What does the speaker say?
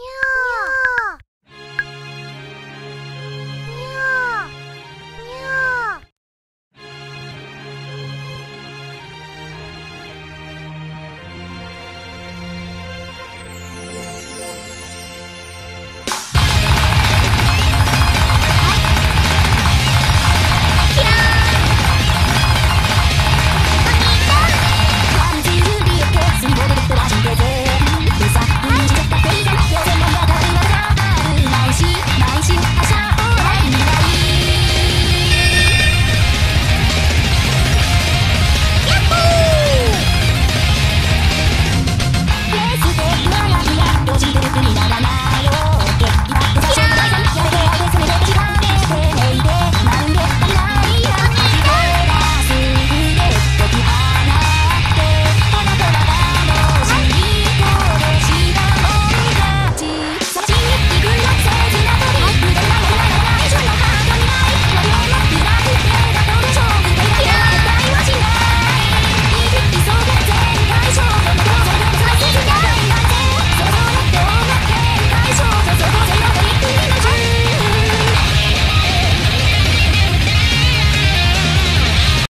喵。